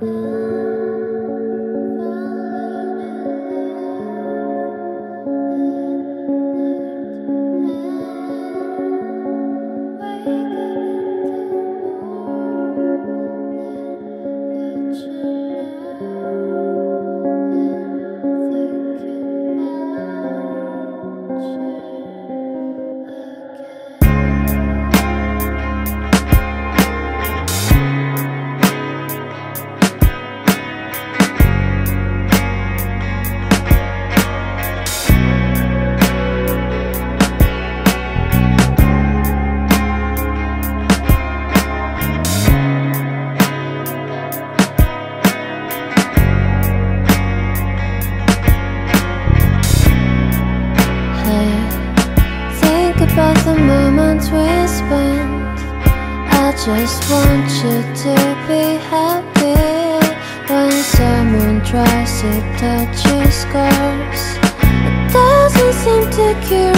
about the moments we spent. I just want you to be happy When someone tries to touch your scars. It doesn't seem to cure